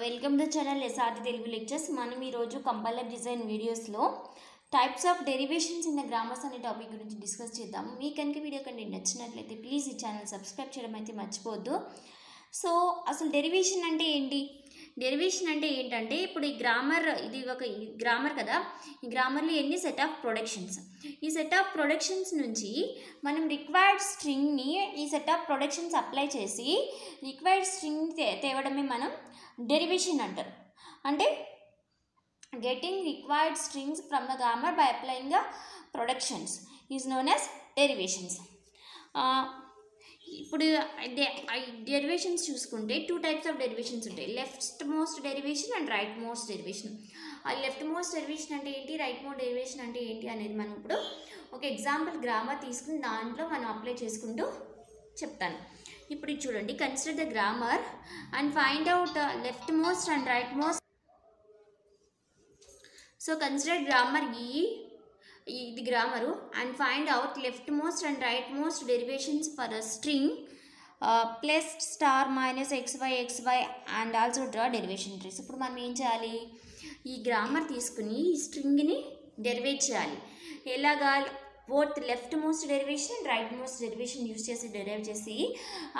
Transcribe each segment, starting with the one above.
Welcome to channel SRT Telugu lectures. మనం ఈరోజు compiler design వీడియోస్లో types of derivations in the grammars అనే topic గురించి డిస్కస్ చేద్దాం. మీకు కనుక వీడియో కంటే నచ్చినట్లయితే ప్లీజ్ ఈ ఛానల్ సబ్స్క్రైబ్ చేయడం అయితే మర్చిపోవద్దు. సో అసలు డెరివేషన్ అంటే ఏంటి? డెరివేషన్ అంటే ఏంటంటే ఇప్పుడు ఈ గ్రామర్ ఇది ఒక గ్రామర్ కదా ఈ గ్రామర్లో ఎన్ని సెట్ ఆఫ్ ప్రొడక్షన్స్ ఈ సెట్ ఆఫ్ ప్రొడక్షన్స్ నుంచి మనం రిక్వైర్డ్ స్ట్రింగ్ని ఈ సెట్ ఆఫ్ ప్రొడక్షన్స్ అప్లై చేసి రిక్వైర్డ్ స్ట్రింగ్ తే తేవడమే మనం డెరివేషన్ అంటారు. అంటే getting required strings from the grammar by applying the productions is known as derivations ఇప్పుడు డెరివేషన్స్ చూసుకుంటే టూ టైప్స్ ఆఫ్ డెరివేషన్స్ ఉంటాయి. Left most derivation and right most derivation ఆ లెఫ్ట్ మోస్ట్ డెరివేషన్ అంటే ఏంటి? రైట్ మోస్ట్ డెరివేషన్ అంటే ఏంటి అనేది మనం ఇప్పుడు ఒక ఎగ్జాంపుల్ గ్రామర్ తీసుకుని దాంట్లో మనం అప్లై చేసుకుంటూ చెప్తాను. ఇప్పుడు చూడండి. Consider the grammar and find out left most and right most so consider grammar ఈ ఇది grammar and find out left most and right most derivations for a string plus star minus x y x y and also draw derivation trees ఇప్పుడు మనం ఏం చేయాలి? ఈ grammar తీసుకుని ఈ స్ట్రింగ్ని డెరివేట్ చేయాలి. ఎలాగా? Both left most derivation and right most derivation use చేసి డెరైవ్ చేసి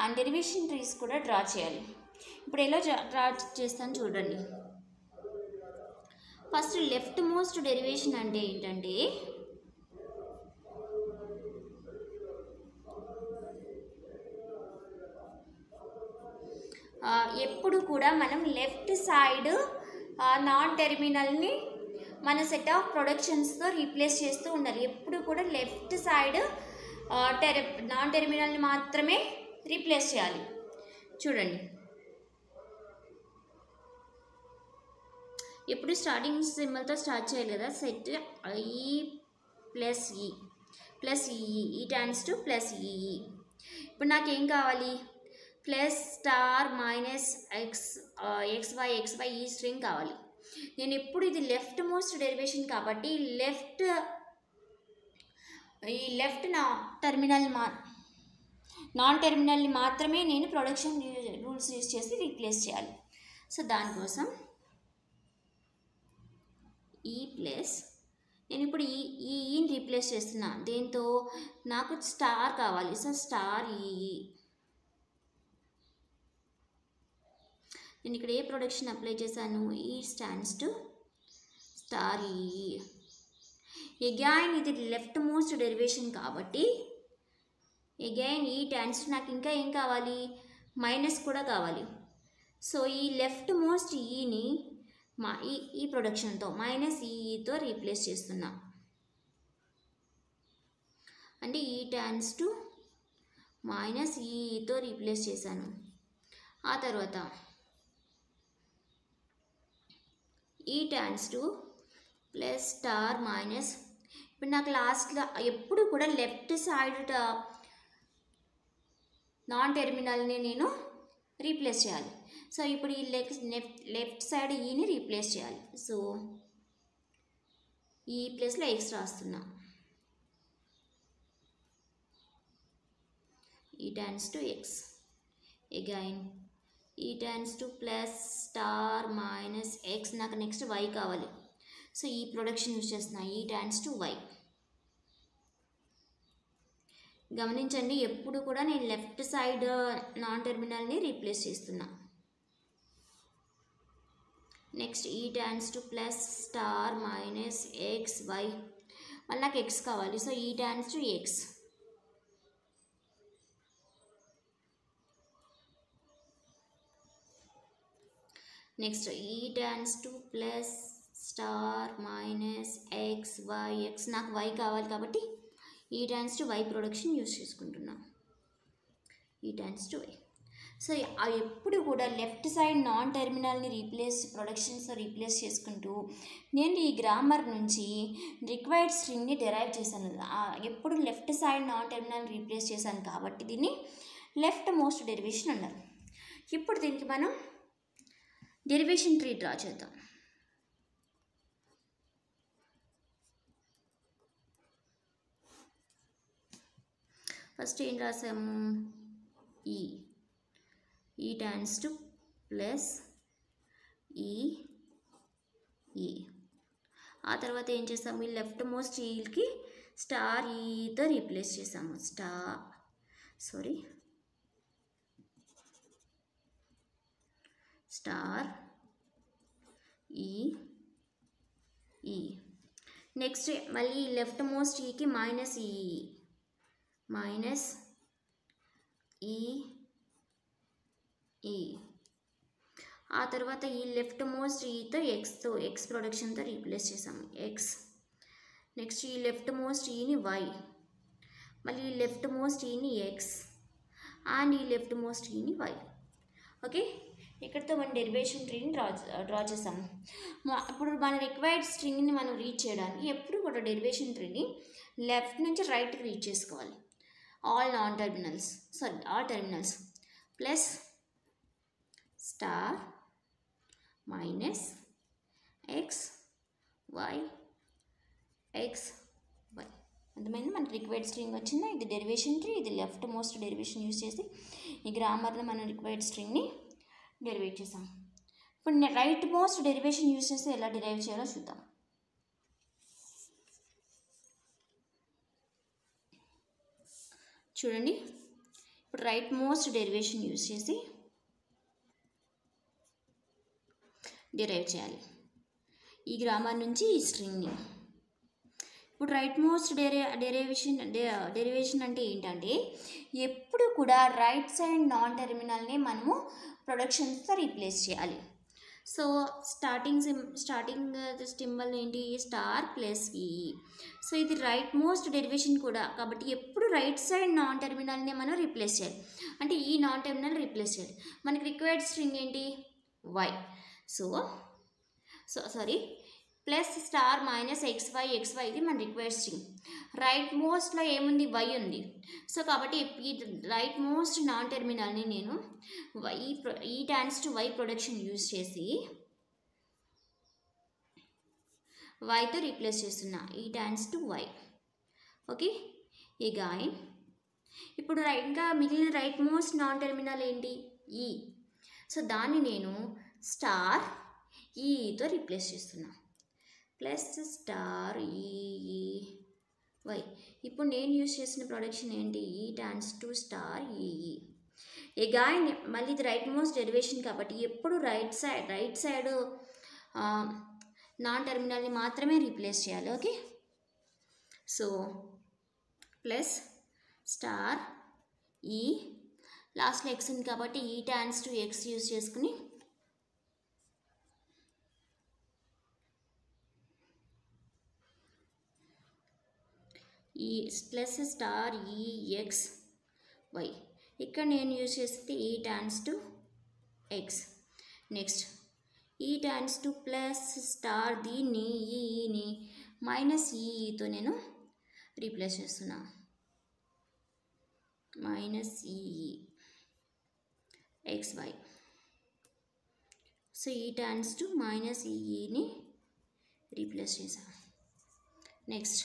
అండ్ డెరివేషన్ ట్రీస్ కూడా డ్రా చేయాలి. ఇప్పుడు ఎలా డ్రా చేస్తాను చూడండి. ఫస్ట్ లెఫ్ట్ మోస్ట్ డెరివేషన్ అంటే ఏంటంటే ఎప్పుడు కూడా మనం లెఫ్ట్ సైడ్ నాన్ టెర్మినల్ని మన సెట్ ఆఫ్ ప్రొడక్షన్స్తో రీప్లేస్ చేస్తూ ఉండాలి. ఎప్పుడు కూడా లెఫ్ట్ సైడ్ టెర్ నాన్ టెర్మినల్ని మాత్రమే రీప్లేస్ చేయాలి. చూడండి. ఎప్పుడు స్టార్టింగ్ సింబల్తో స్టార్ట్ చేయాలి కదా? సెట్ ఈ ప్లస్ ఈ ప్లస్ ఈ ఈ టైమ్స్ టు ప్లస్ ఈ. ఇప్పుడు నాకేం కావాలి? Plus star minus x x y x y ఈ స్ట్రింగ్ కావాలి. నేను ఎప్పుడు ఇది లెఫ్ట్ మోస్ట్ డెరివేషన్ కాబట్టి లెఫ్ట్ ఈ లెఫ్ట్ నా టెర్మినల్ మా నాన్ టెర్మినల్ని మాత్రమే నేను ప్రొడక్షన్ రూల్స్ యూజ్ చేసి రీప్లేస్ చేయాలి. సో దానికోసం ఈ ప్లస్ నేను ఇప్పుడు ఈ ఈ ఈని రీప్లేస్ చేస్తున్నా. దేంతో? నాకు స్టార్ కావాలి. సో స్టార్ ఈ. నేను ఇక్కడ ఏ ప్రొడక్షన్ అప్లై చేశాను? E stands to star E again ఇది లెఫ్ట్ మోస్ట్ డెరివేషన్ కాబట్టి ఎగైన్ ఈ ట్యాన్స్ నాకు ఇంకా ఏం కావాలి? మైనస్ కూడా కావాలి. సో ఈ లెఫ్ట్ మోస్ట్ ఈని మా ఈ ఈ ప్రొడక్షన్తో మైనస్ ఈతో రీప్లేస్ చేస్తున్నా. అంటే ఈ ట్యాన్స్ టు మైనస్ ఈతో రీప్లేస్ చేశాను. ఆ తర్వాత E tends to plus star minus ఇప్పుడు నాకు లాస్ట్లో ఎప్పుడు కూడా లెఫ్ట్ సైడ్ నాన్ టెర్మినల్ని నేను రీప్లేస్ చేయాలి. సో ఇప్పుడు ఈ లెఫ్ట్ లెఫ్ట్ లెఫ్ట్ సైడ్ ఈని రీప్లేస్ చేయాలి. సో ఈ ప్లేస్లో ఎక్స్ రాస్తున్నా. E tends to X again E tends to plus star minus X నాకు నెక్స్ట్ వై కావాలి. సో ఈ ప్రొడక్షన్ యూజ్ చేస్తున్నా. ఈ టెన్స్ టు వై గమనించండి ఎప్పుడు కూడా నేను లెఫ్ట్ సైడ్ నాన్ టెర్మినల్ని రీప్లేస్ చేస్తున్నా. Next E tends to plus star minus X Y మళ్ళీ నాకు ఎక్స్ కావాలి. So E tends to x next E tends to plus star minus X Y X. నాకు వై కావాలి కాబట్టి E tends to Y production use చేసుకుంటున్నా. E tends to Y. So ఎప్పుడు కూడా left side non టెర్మినల్ని replace productions replace చేసుకుంటూ నేను ఈ గ్రామర్ నుంచి రిక్వైర్డ్ స్ట్రింగ్ని డెరైవ్ చేశాను. ఎప్పుడు left side non terminal replace చేశాను కాబట్టి దీన్ని లెఫ్ట్ మోస్ట్ డెరివేషన్ అన్నారు. ఇప్పుడు దీనికి మనం డెరివేషన్ ట్రీ డ్రా చేద్దాం. ఫస్ట్ ఏం రాసాము ఈ ఈ ట్యాన్స్ టు ప్లస్ ఈ ఈ ఆ తర్వాత ఏం చేసాము ఈ లెఫ్ట్ మోస్ట్ ఈకి స్టార్ ఈతో రీప్లేస్ చేసాము. Star sorry star E E next మళ్ళీ లెఫ్ట్ మోస్ట్ ఈకి minus E minus E E ఆ తర్వాత ఈ లెఫ్ట్ మోస్ట్ ఈతో ఎక్స్తో ఎక్స్ ప్రొడక్షన్తో రీప్లేస్ చేసాము ఎక్స్ నెక్స్ట్ ఈ లెఫ్ట్ మోస్ట్ ఈని వై మళ్ళీ ఈ లెఫ్ట్ మోస్ట్ ఈని ఎక్స్ అండ్ ఈ లెఫ్ట్ మోస్ట్ ఈని వై ఓకే ఇక్కడితో మన డెరివేషన్ ట్రీని డ్రా డ్రా చేసాము అప్పుడు ఇప్పుడు మన రిక్వైర్డ్ స్ట్రింగ్ని మనం రీచ్ చేయడానికి ఎప్పుడు కూడా డెరివేషన్ ట్రీని లెఫ్ట్ నుంచి రైట్కి రీచ్ చేసుకోవాలి. All non terminals sorry all terminals plus star minus x y x y అంతమైంది మనకి రిక్వైర్డ్ స్ట్రింగ్ వచ్చిందా? ఇది డెరివేషన్ ట్రీ ఇది లెఫ్ట్ మోస్ట్ డెరివేషన్ యూస్ చేసి ఈ గ్రామర్లో మనం రిక్వైర్డ్ స్ట్రింగ్ని డెరివేట్ చేసాం ఇప్పుడు రైట్ మోస్ట్ డెరివేషన్ యూజ్ చేస్తే ఎలా డిరైవ్ చేయాలో చూద్దాం. చూడండి. ఇప్పుడు రైట్ మోస్ట్ డెరివేషన్ యూస్ చేసి డిరైవ్ చేయాలి. ఈ గ్రామర్ నుంచి ఈ స్ట్రింగ్ని ఇప్పుడు రైట్ మోస్ట్ డెరి డెరివేషన్ డెరివేషన్ అంటే ఏంటంటే ఎప్పుడు కూడా రైట్ సైడ్ నాన్ టెర్మినల్ని మనము ప్రొడక్షన్స్తో రీప్లేస్ చేయాలి. సో స్టార్టింగ్ సిమ్ స్టార్టింగ్ సింబల్ ఏంటి? స్టార్ ప్లస్ ఈ సో ఇది రైట్ మోస్ట్ డెరివేషన్ కూడా కాబట్టి ఎప్పుడు రైట్ సైడ్ నాన్ టెర్మినల్ని మనం రీప్లేస్ చేయాలి. అంటే ఈ నాన్ టెర్మినల్ రీప్లేస్ చేయాలి. మనకి రిక్వైర్డ్ స్ట్రింగ్ ఏంటి? Y so so sorry plus star minus x y x y ఇది మన రిక్వెస్టింగ్ రైట్ మోస్ట్లో ఏముంది? వై ఉంది. సో కాబట్టి ఈ రైట్ మోస్ట్ నాన్ టెర్మినల్ని నేను y E tends to y production use చేసి వైతో రీప్లేస్ చేస్తున్నా. ఈ ట్యాన్స్ టు వై. ఓకే? ఈ గాయ ఇప్పుడు ఇంకా మిగిలిన రైట్ మోస్ట్ నాన్ టెర్మినల్ ఏంటి? ఈ. సో దాన్ని నేను స్టార్ ఈతో రీప్లేస్ చేస్తున్నా. Plus star E E y. ఇప్పుడు నేను యూస్ చేసిన ప్రొడక్షన్ ఏంటి? ఈ టాన్స్ టు స్టార్ ఈ ఎగాయన్ మళ్ళీ ఇది రైట్ మోస్ట్ డెరివేషన్ కాబట్టి ఎప్పుడు right side right side non టెర్మినల్ని మాత్రమే రీప్లేస్ చేయాలి ఓకే? సో ప్లస్ స్టార్ ఈ. లాస్ట్లో ఎక్స్ ఉంది కాబట్టి ఈ టాన్స్ టు ఎక్స్ యూజ్ చేసుకుని E plus star E X Y. ఇక్కడ నేను యూజ్ చేస్తే E tends to X. Next E tends to plus star దీన్ని ఈని మైనస్ ఈతో నేను రీప్లేస్ చేస్తున్నా. Minus E x y. So E tends to minus ఈని replace చేశాను నెక్స్ట్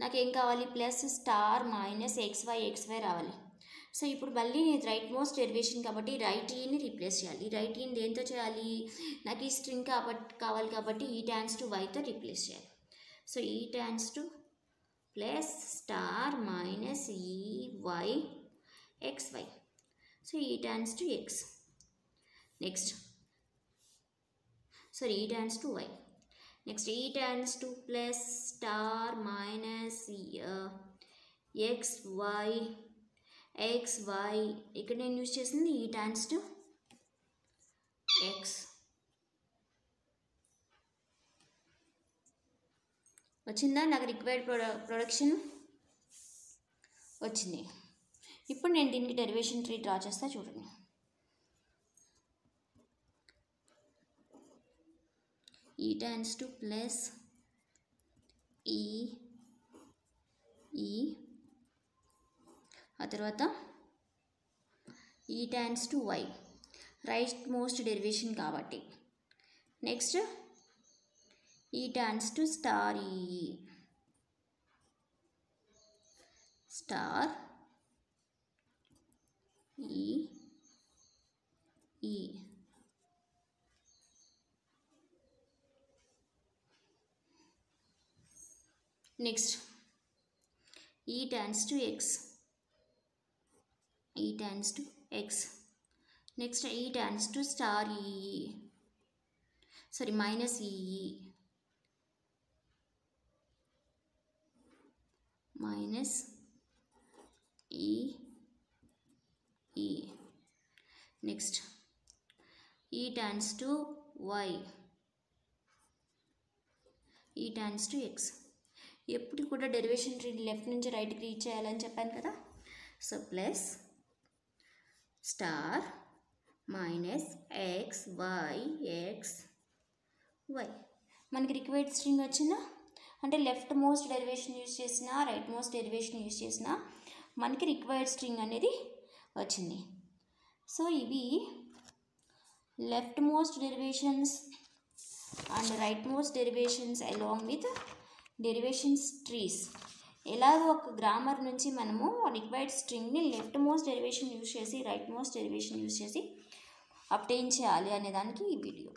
నాకేం కావాలి? Plus star minus x y x y రావాలి. సో ఇప్పుడు మళ్ళీ నేను రైట్ మోస్ట్ డెరివేషన్ కాబట్టి రైట్ ఈని రీప్లేస్ చేయాలి. ఈ రైట్ ఈని దేంతో చేయాలి? నాకు ఈ స్ట్రింగ్ కాబట్టి కావాలి కాబట్టి ఈ ట్యాన్స్ టు వైతో రీప్లేస్ చేయాలి. So E tends to plus star minus E y x y so E tends to x. Next. So E tends to y. Next E tends to plus star minus x y x y ఇక్కడ నేను use చేసింది ఈ times to X వచ్చిందా? నాకు required ప్రొడ production వచ్చింది. ఇప్పుడు నేను దీనికి డెరివేషన్ ట్రీ డ్రా చేస్తా చూడండి. ఈ టెన్స్ టు ప్లస్ ఈ ఈ ఆ తర్వాత E tends to y right most derivation కాబట్టి. Next E tends to star E star E E Next, e tends to x. e tends to x. Next, e tends to star e. Sorry, minus e. Minus e e. Next, e tends to y. e tends to x ఎప్పుడు కూడా derivation tree left నుంచి రైట్కి reach చేయాలని చెప్పాను కదా. So plus star minus x y x y. మనకి required string వచ్చిందా? అంటే లెఫ్ట్ మోస్ట్ డెరివేషన్ యూజ్ చేసిన రైట్ మోస్ట్ డెరివేషన్ యూజ్ చేసిన మనకి రిక్వైర్డ్ స్ట్రింగ్ అనేది వచ్చింది. సో ఇవి left most derivations and right most derivations along with derivations trees. ఎలాగో ఒక గ్రామర్ నుంచి మనము రిక్వైర్డ్ స్ట్రింగ్ని లెఫ్ట్ మోస్ట్ డెరివేషన్ యూస్ చేసి రైట్ మోస్ట్ డెరివేషన్ యూస్ చేసి అప్టైన్ చేయాలి అనే దానికి ఈ వీడియో.